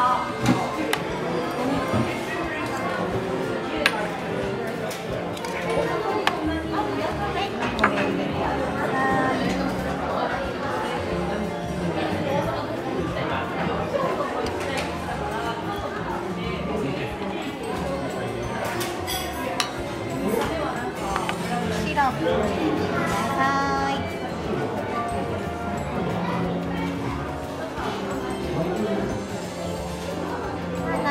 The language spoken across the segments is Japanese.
はい。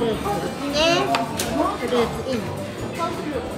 It is in.